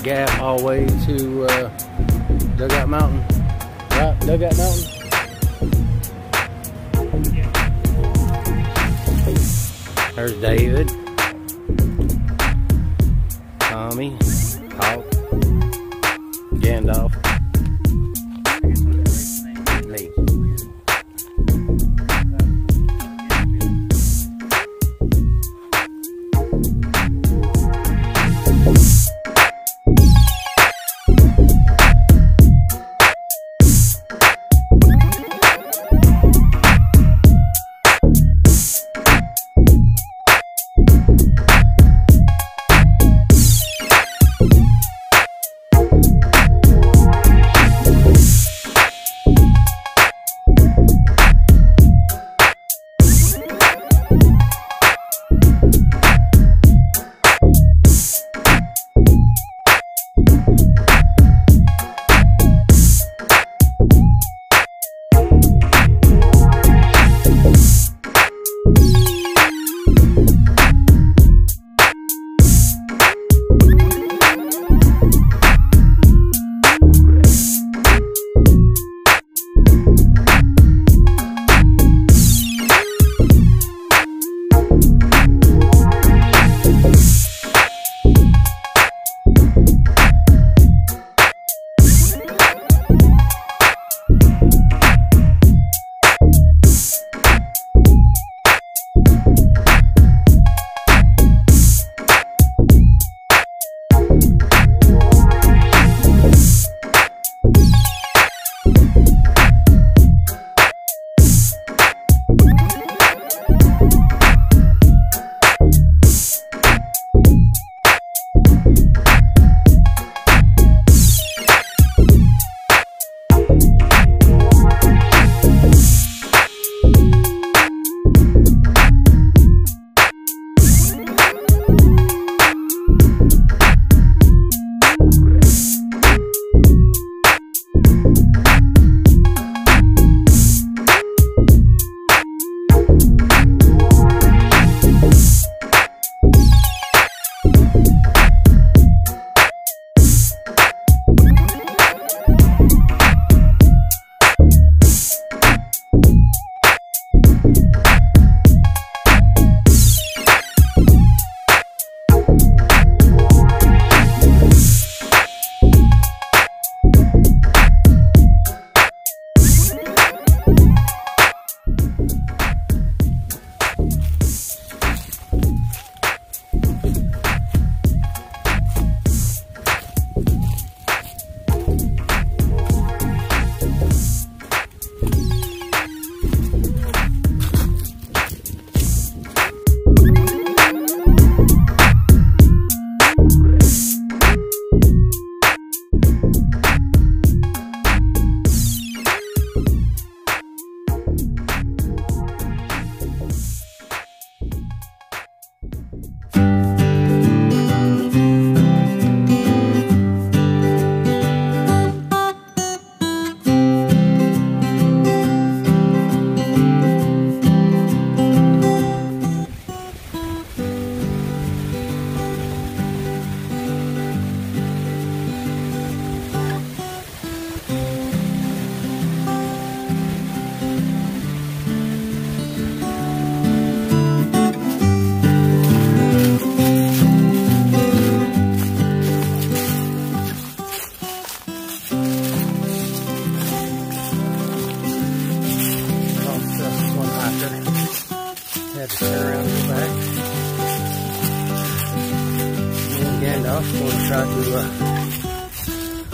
Gap all the way to uh, Dugout Mountain. Right, Dugout Mountain. There's David, Tommy, Gandalf.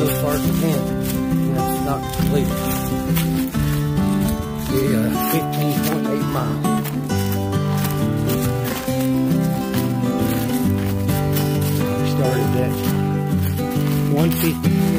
As far as we can. And that's not completed. The uh, 15.8 miles. We started at 150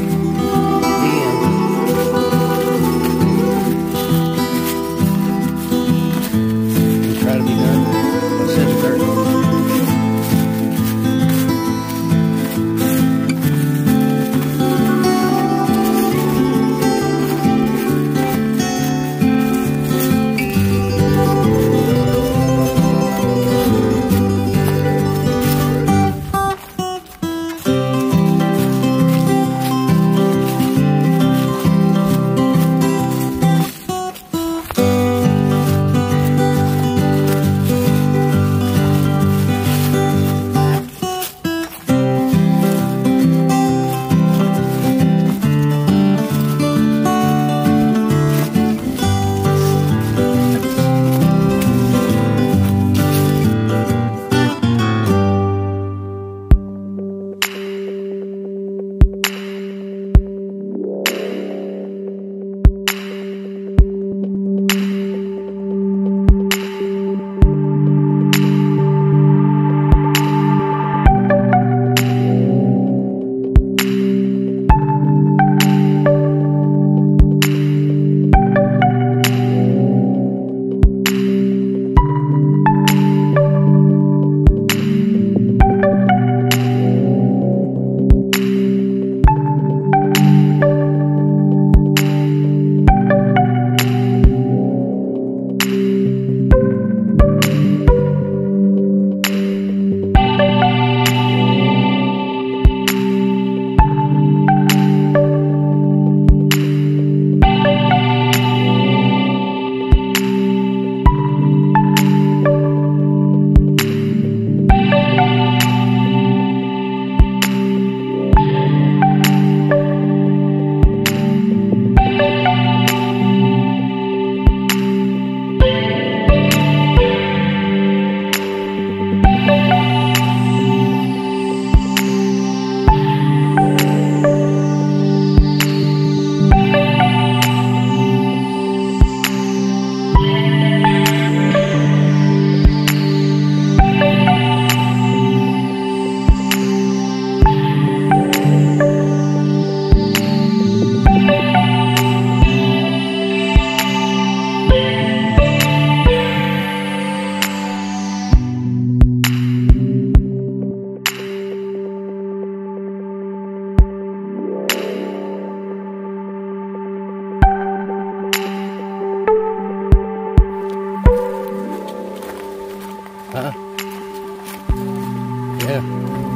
Huh? Yeah.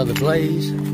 another plays.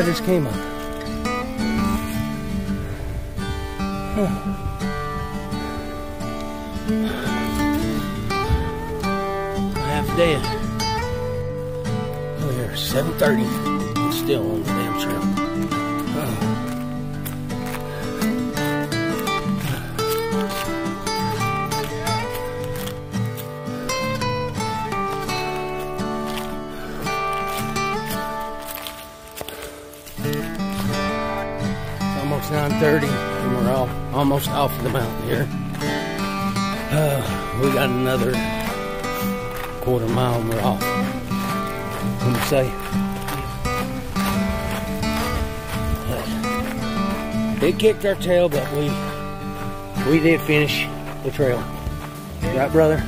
That just came up. Half dead. Oh, here, 7.30. It's still on the damn trail. Almost off of the mountain here. Uh, we got another quarter mile and we're off. Do you say? It kicked our tail, but we we did finish the trail. Right, brother?